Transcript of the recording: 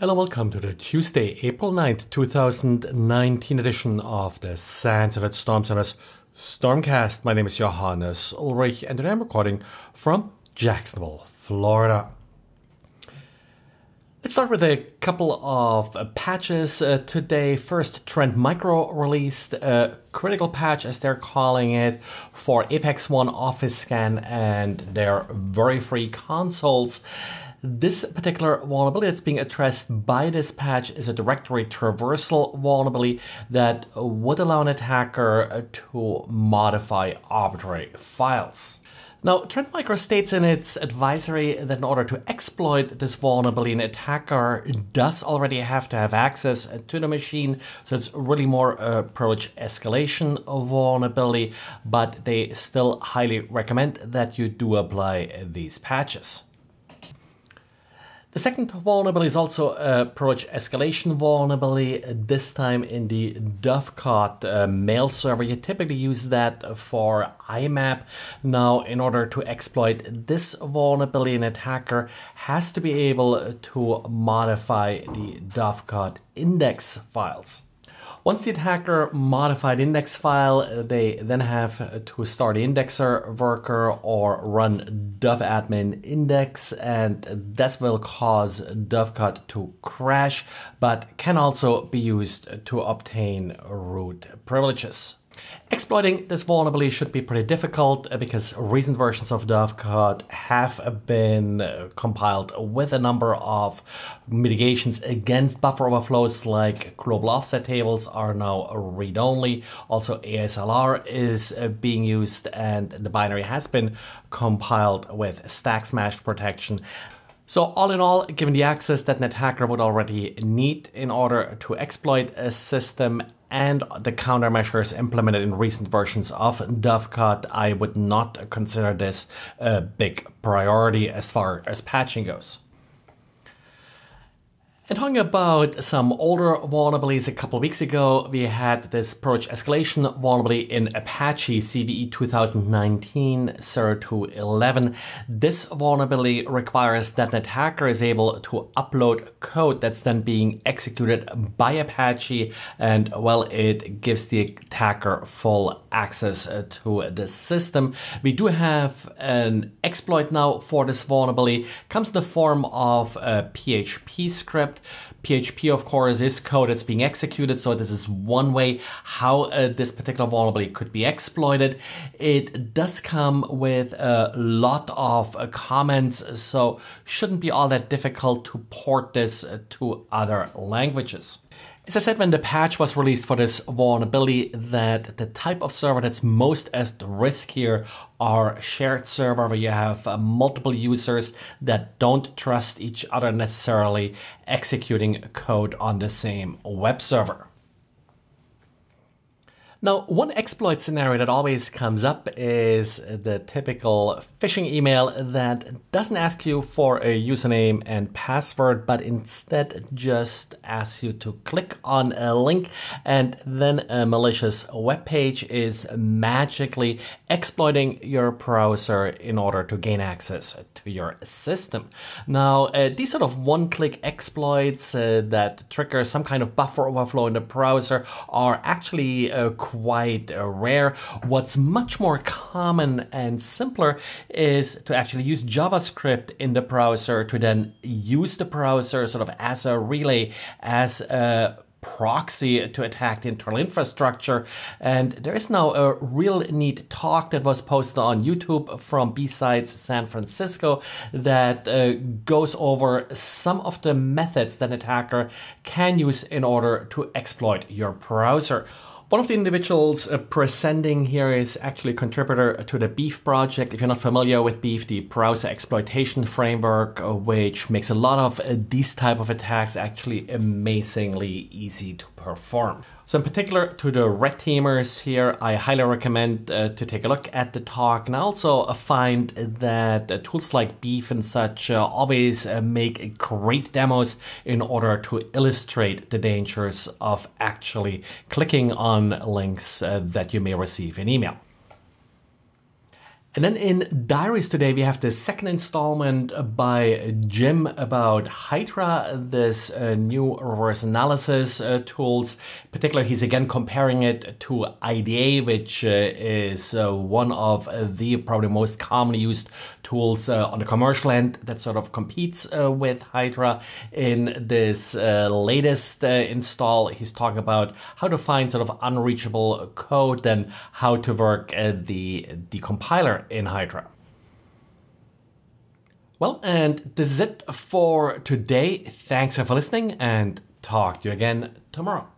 Hello, welcome to the Tuesday, April 9th, 2019 edition of the SANS Internet Storm Center's Stormcast. My name is Johannes Ulrich and today I'm recording from Jacksonville, Florida. Let's start with a couple of patches uh, today. First, Trend Micro released a critical patch, as they're calling it, for Apex One Office Scan and their Worry-Free consoles. This particular vulnerability that's being addressed by this patch is a directory traversal vulnerability that would allow an attacker to modify arbitrary files. Now, Trend Micro states in its advisory that in order to exploit this vulnerability, an attacker does already have to have access to the machine. So it's really more a privilege escalation vulnerability, but they still highly recommend that you do apply these patches. The second vulnerability is also a privilege escalation vulnerability, this time in the Dovecot uh, mail server. You typically use that for IMAP. Now, in order to exploit this vulnerability, an attacker has to be able to modify the Dovecot index files. Once the attacker modified index file, they then have to start indexer worker or run doveadm index, and this will cause Dovecot to crash, but can also be used to obtain root privileges. Exploiting this vulnerability should be pretty difficult uh, because recent versions of Dovecot have been uh, compiled with a number of mitigations against buffer overflows like global offset tables are now read-only. Also ASLR is uh, being used and the binary has been compiled with stack smash protection. So all in all, given the access that an attacker would already need in order to exploit a system and the countermeasures implemented in recent versions of Dovecot, I would not consider this a big priority as far as patching goes. And talking about some older vulnerabilities, a couple of weeks ago, we had this privilege escalation vulnerability in Apache CVE 2019-0211. This vulnerability requires that an attacker is able to upload code that's then being executed by Apache, and well, it gives the attacker full access uh, to the system. We do have an exploit now for this vulnerability, it comes in the form of a PHP script PHP, of course, is code that's being executed. So this is one way how uh, this particular vulnerability could be exploited. It does come with a lot of uh, comments, so shouldn't be all that difficult to port this to other languages. As I said when the patch was released for this vulnerability that the type of server that's most at risk here are shared server where you have uh, multiple users that don't trust each other necessarily executing code on the same web server. Now, one exploit scenario that always comes up is the typical phishing email that doesn't ask you for a username and password, but instead just asks you to click on a link and then a malicious web page is magically exploiting your browser in order to gain access to your system. Now, uh, these sort of one-click exploits uh, that trigger some kind of buffer overflow in the browser are actually uh, quite rare. What's much more common and simpler is to actually use JavaScript in the browser to then use the browser sort of as a relay, as a proxy to attack the internal infrastructure. And there is now a real neat talk that was posted on YouTube from B-Sides San Francisco that uh, goes over some of the methods that an attacker can use in order to exploit your browser. One of the individuals uh, presenting here is actually a contributor to the Beef project. If you're not familiar with Beef, the browser exploitation framework, uh, which makes a lot of uh, these type of attacks actually amazingly easy to perform. So in particular to the red teamers here, I highly recommend uh, to take a look at the talk and also uh, find that uh, tools like Beef and such uh, always uh, make great demos in order to illustrate the dangers of actually clicking on links uh, that you may receive in email. And then in Diaries today, we have the second installment by Jim about Ghidra, this uh, new reverse analysis uh, tools. Particularly, he's again comparing it to IDA, which uh, is uh, one of the probably most commonly used tools uh, on the commercial end that sort of competes uh, with Ghidra. In this latest install, he's talking about how to find sort of unreachable code, then how to work the, the compiler in Ghidra. Well, and this is it for today. Thanks for listening and talk to you again tomorrow.